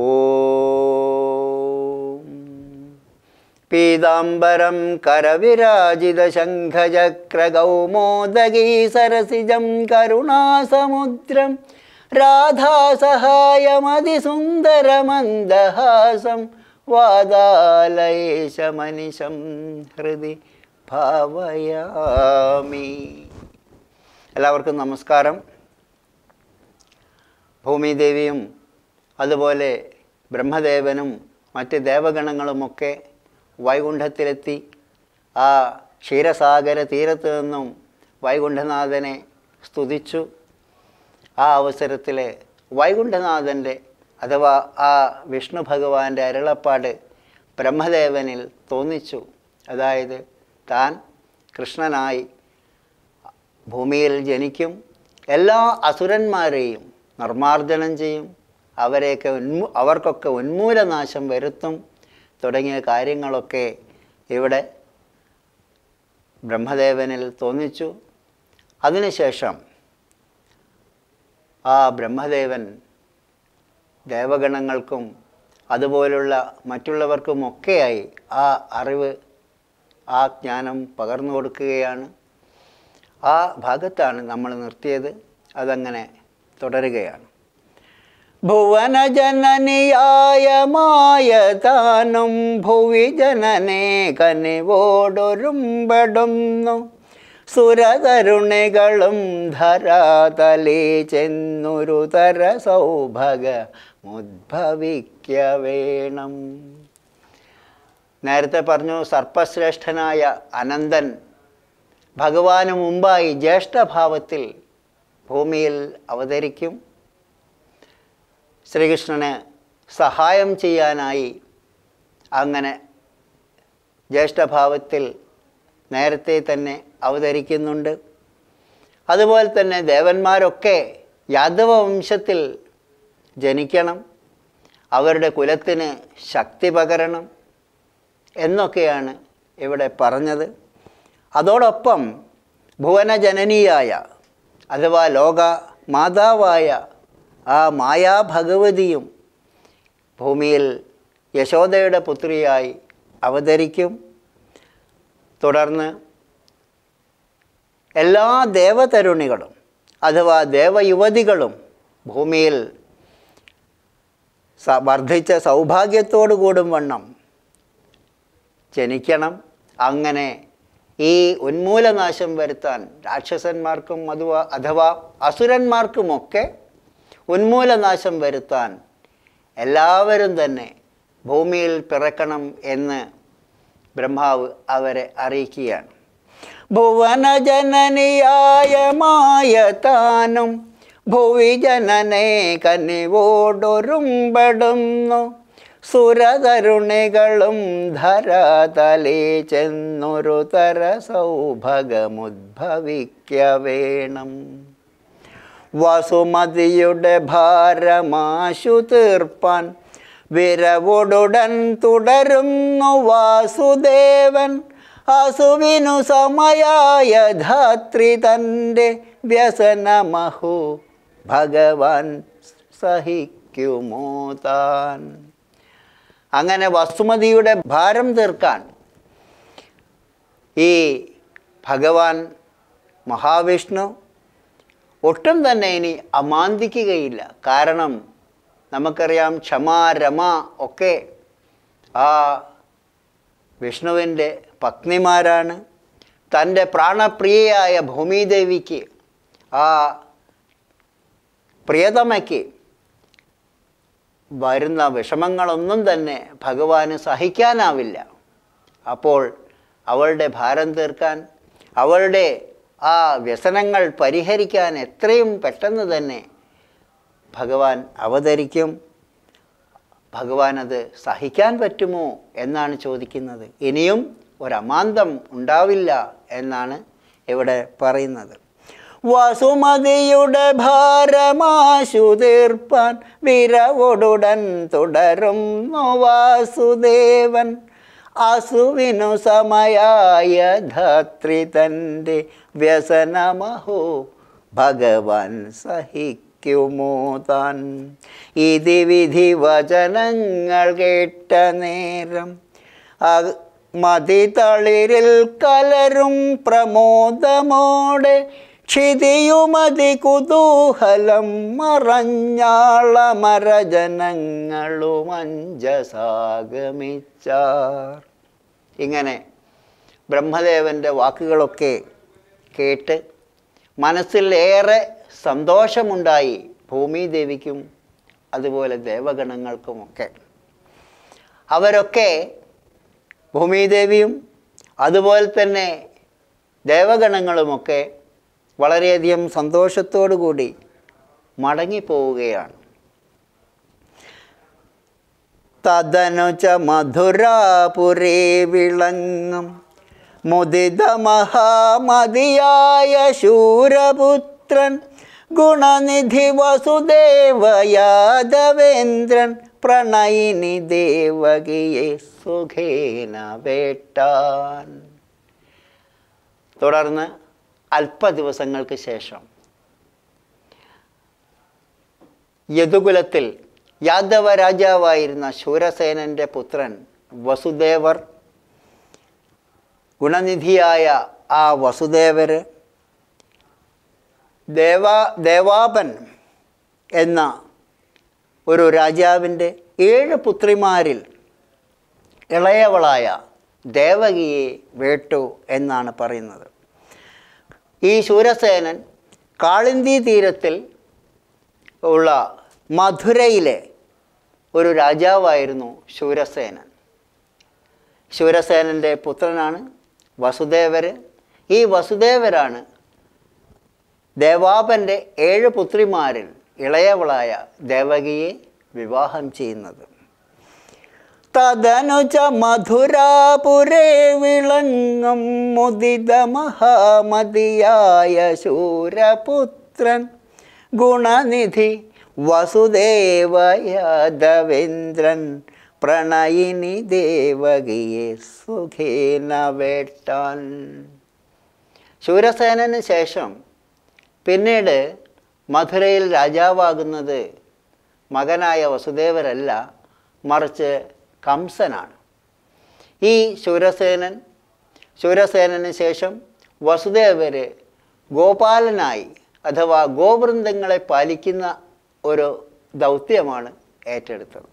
ഓം പീതാംബരം കരവിരാജിതശംഖചക്രഗൗമോദകീ സരസിജം കരുണാസമുദ്രം രാധാസഹായമതിസുന്ദരമന്ദഹാസം വാദാലയേശമനിശം ഹൃദി ഭാവയാമി. എല്ലാവർക്കും നമസ്കാരം. ഭൂമിദേവിയും അതുപോലെ ബ്രഹ്മദേവനും മറ്റ് ദേവഗണങ്ങളുമൊക്കെ വൈകുണ്ഠത്തിലെത്തി ആ ക്ഷീരസാഗര തീരത്ത് നിന്നും വൈകുണ്ഠനാഥനെ സ്തുതിച്ചു. ആ അവസരത്തിൽ വൈകുണ്ഠനാഥന്റെ അഥവാ ആ വിഷ്ണു ഭഗവാന്റെ അരുളപ്പാട് ബ്രഹ്മദേവനിൽ തോന്നിച്ചു. അതായത് താൻ കൃഷ്ണനായി ഭൂമിയിൽ ജനിക്കും. എല്ലാ അസുരന്മാരെയും നിർമാർജനം ചെയ്യും. അവരെയൊക്കെ ഉന്മൂ അവർക്കൊക്കെ ഉന്മൂലനാശം വരുത്തും തുടങ്ങിയ കാര്യങ്ങളൊക്കെ ഇവിടെ ബ്രഹ്മദേവനിൽ തോന്നിച്ചു. അതിനുശേഷം ആ ബ്രഹ്മദേവൻ ദേവഗണങ്ങൾക്കും അതുപോലുള്ള മറ്റുള്ളവർക്കുമൊക്കെയായി ആ അറിവ് ആ ജ്ഞാനം പകർന്നു കൊടുക്കുകയാണ്. ആ ഭാഗത്താണ് നമ്മൾ നിർത്തിയത്. അതങ്ങനെ തുടരുകയാണ്. ഭുവനജനനിയായമായ താനും ഭുവി ജനനെ കനിവോടൊരുമ്പടുന്നു സുരതരുണികളും ധരാതലേ ചെന്നൊരു തര സൗഭഗമുദ്ഭവിക്ക വേണം നേരത്തെ പറഞ്ഞു സർപ്പശ്രേഷ്ഠനായ അനന്തൻ ഭഗവാന് മുമ്പായി ജ്യേഷ്ഠഭാവത്തിൽ ഭൂമിയിൽ അവതരിക്കും. ശ്രീകൃഷ്ണന് സഹായം ചെയ്യാനായി അങ്ങനെ ജ്യേഷ്ഠഭാവത്തിൽ നേരത്തെ തന്നെ അവതരിക്കുന്നുണ്ട്. അതുപോലെ തന്നെ ദേവന്മാരൊക്കെ യാദവ വംശത്തിൽ ജനിക്കണം. അവരുടെ കുലത്തിന് ശക്തി പകരണം എന്നൊക്കെയാണ് ഇവിടെ പറഞ്ഞത്. അതോടൊപ്പം ഭുവനജനനിയായ അഥവാ ലോക മാതാവായ ആ മായാഭഗവതിയും ഭൂമിയിൽ യശോദയുടെ പുത്രിയായി അവതരിക്കും. തുടർന്ന് എല്ലാ ദേവതരുണികളും അഥവാ ദേവയുവതികളും ഭൂമിയിൽ വർദ്ധിച്ച സൗഭാഗ്യത്തോടു കൂടും വണ്ണം ജനിക്കണം. അങ്ങനെ ഈ ഉന്മൂലനാശം വരുത്താൻ രാക്ഷസന്മാർക്കും അഥവാ അഥവാ അസുരന്മാർക്കുമൊക്കെ ഉന്മൂലനാശം വരുത്താൻ എല്ലാവരും തന്നെ ഭൂമിയിൽ പിറക്കണം എന്ന് ബ്രഹ്മാവ് അവരെ അറിയിക്കുകയാണ്. ഭുവനജനനിയായ മായ താനും ഭുവി കനിവോടൊരുമ്പെടുന്നു. കനിവോടൊരുമ്പടുന്നു സുരതരുണികളും ധരാതലേ ചെന്നൊരു തര സൗഭഗമുദ്ഭവിക്ക വേണം. വസുമതിയുടെ ഭാരമാശു തീർപ്പാൻ വിരവോടുടൻ തുടരുന്നു വാസുദേവൻ. അസുവിനു സമയായ ധാത്രി തന്റെ വ്യസനമഹു ഭഗവാൻ സഹിക്കുമോ താൻ അങ്ങനെ വസുമതിയുടെ ഭാരം തീർക്കാൻ ഈ ഭഗവാൻ മഹാവിഷ്ണു ഒട്ടും തന്നെ ഇനി അമാന്തിക്കുകയില്ല. കാരണം നമുക്കറിയാം ക്ഷമ രമ ഒക്കെ ആ വിഷ്ണുവിന്റെ പത്നിമാരാണ്. തന്റെ പ്രാണപ്രിയയായ ഭൂമിദേവിക്ക് ആ പ്രിയതമയ്ക്ക് വരുന്ന വിഷമങ്ങളൊന്നും തന്നെ ഭഗവാന് സഹിക്കാനാവില്ല. അപ്പോൾ അവളുടെ ഭാരം തീർക്കാൻ അവളുടെ ആ വ്യസനങ്ങൾ പരിഹരിക്കാൻ എത്രയും പെട്ടെന്ന് തന്നെ ഭഗവാൻ അവതരിക്കും. ഭഗവാൻ അത് സഹിക്കാൻ പറ്റുമോ എന്നാണ് ചോദിക്കുന്നത്. ഇനിയും ഒരമാന്തം ഉണ്ടാവില്ല എന്നാണ് ഇവിടെ പറയുന്നത്. വസുമതിയുടെ ഭാരമാശുതീർപ്പാൻ വിരവൊടുടൻ തുടരുന്നു വാസുദേവൻ. അസുവിനു സമയായ ധാത്രി തന്റെ വ്യസനമഹോ ഭഗവാൻ സഹിക്കുമോ താൻ? ഇതി വിധി വചനങ്ങൾ കേട്ട നേരം മതി തളിരിൽ കലരും പ്രമോദമോടെ ക്ഷിതിയുമതി കുതൂഹലം മറഞ്ഞാളമരജനങ്ങളും അഞ്ചസാഗമിച്ചാർ. ഇങ്ങനെ ബ്രഹ്മദേവന്റെ വാക്കുകളൊക്കെ കേട്ട് മനസ്സിൽ ഏറെ സന്തോഷമുണ്ടായി ഭൂമിദേവിക്കും അതുപോലെ ദേവഗണങ്ങൾക്കുമൊക്കെ. അവരൊക്കെ ഭൂമിദേവിയും അതുപോലെ തന്നെ ദേവഗണങ്ങളുമൊക്കെ വളരെയധികം സന്തോഷത്തോടു കൂടി മടങ്ങിപ്പോവുകയാണ്. തദനുച മധുരാപുരേ വിളങ്ങും. മുദിത മഹാമതിയായ ശൂരപുത്രൻ ഗുണനിധി വസുദേവ യാദവേന്ദ്രൻ പ്രണയിനി ദേവകിയെ സുഖേന വേട്ടാൻ. തുടർന്ന് അല്പ ദിവസങ്ങൾക്ക് ശേഷം യദുകുലത്തിൽ യാദവ രാജാവായിരുന്ന ശൂരസേനന്റെ പുത്രൻ വസുദേവർ ഗുണനിധിയായ ആ വസുദേവർ ദേവാ ദേവാപൻ എന്ന ഒരു രാജാവിന്റെ ഏഴ് പുത്രിമാരിൽ ഇളയവളായ ദേവകിയെ വേട്ടു എന്നാണ് പറയുന്നത്. ഈ ശൂരസേനൻ കാളിന്തി തീരത്തിൽ ഉള്ള മധുരയിലെ ഒരു രാജാവായിരുന്നു ശൂരസേനൻ. ശൂരസേനന്റെ പുത്രനാണ് വസുദേവർ ഈ വസുദേവരാണ് ദേവാപന്റെ ഏഴ് പുത്രിമാരിൽ ഇളയവളായ ദേവകിയെ വിവാഹം ചെയ്യുന്നത്. തദനുജ മധുരാപുരേ വിളങ്ങും മുദിത മഹാമതിയായ ശൂരപുത്രൻ ഗുണനിധി വസുദേവ യാദവേന്ദ്രൻ പ്രണയിനി ദേവകിയെ സുഖേന വേട്ടാൻ. ശൂരസേനന് ശേഷം പിന്നീട് മധുരയിൽ രാജാവാകുന്നത് മകനായ വസുദേവരല്ല മറിച്ച് കംസനാണ്. ഈ ശൂരസേനൻ ശൂരസേനന് ശേഷം വസുദേവര് ഗോപാലനായി അഥവാ ഗോവൃന്ദങ്ങളെ പാലിക്കുന്ന ഒരു ദൗത്യമാണ് ഏറ്റെടുത്തത്.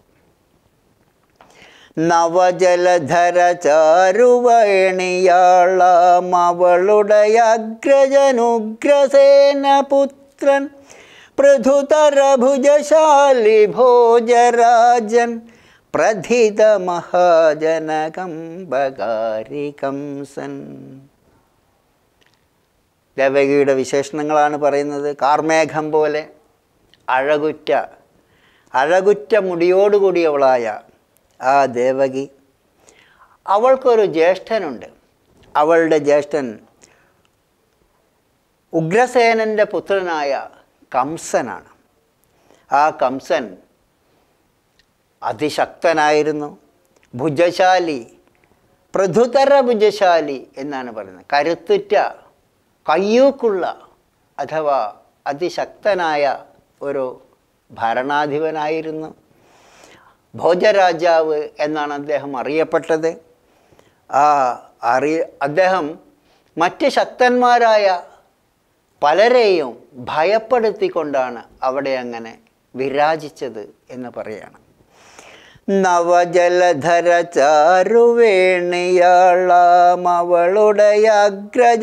നവജലധര ചാരുവേണിയാളാം അവളുടെ അഗ്രജനുഗ്രസേന പുത്രൻ പൃഥുതര ഭുജശാലി ഭോജരാജൻ പ്രഥിത മഹാജനകംബകാരി കംസൻ ദേവകിയുടെ വിശേഷണങ്ങളാണ് പറയുന്നത്. കാർമേഘം പോലെ അഴകുറ്റ അഴകുറ്റ മുടിയോടുകൂടിയവളായ ആ ദേവകി. അവൾക്കൊരു ജ്യേഷ്ഠനുണ്ട്. അവളുടെ ജ്യേഷ്ഠൻ ഉഗ്രസേനന്റെ പുത്രനായ കംസനാണ്. ആ കംസൻ അതിശക്തനായിരുന്നു. ഭുജശാലി പൃഥുതര ഭുജശാലി എന്നാണ് പറയുന്നത്. കരുത്തുറ്റ കയ്യൂക്കുള്ള അഥവാ അതിശക്തനായ ഒരു ഭരണാധിപനായിരുന്നു. ഭോജരാജാവ് എന്നാണ് അദ്ദേഹം അറിയപ്പെട്ടത്. ആ അറി അദ്ദേഹം മറ്റ് ശക്തന്മാരായ പലരെയും ഭയപ്പെടുത്തിക്കൊണ്ടാണ് അവിടെ അങ്ങനെ വിരാജിച്ചത് എന്ന് പറയാണ്. നവജലധര ചാരുവേണിയാളാം അവളുടെ അഗ്രജനുഗ്രസേന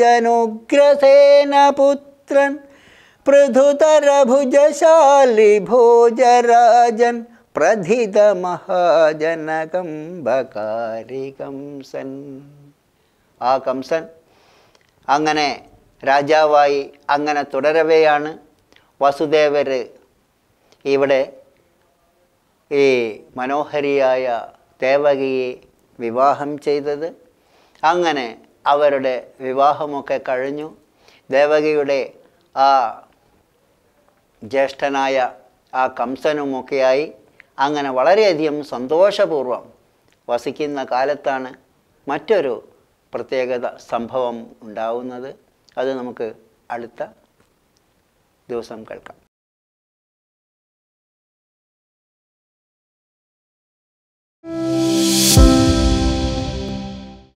പുത്രൻ പൃഥുതര ഭുജശാലി ഭോജരാജൻ പ്രഥിത മഹാജനകംബകാരി കംസൻ ആ കംസൻ അങ്ങനെ രാജാവായി അങ്ങനെ തുടരവെയാണ്. വസുദേവർ ഇവിടെ ഈ മനോഹരിയായ ദേവകിയെ വിവാഹം ചെയ്തത്. അങ്ങനെ അവരുടെ വിവാഹമൊക്കെ കഴിഞ്ഞു. ദേവകിയുടെ ആ ജ്യേഷ്ഠനായ ആ കംസനുമൊക്കെയായി അങ്ങനെ വളരെയധികം സന്തോഷപൂർവം വസിക്കുന്ന കാലത്താണ് മറ്റൊരു പ്രത്യേകത സംഭവം ഉണ്ടാവുന്നത് അത് നമുക്ക് അടുത്ത ദിവസം കേൾക്കാം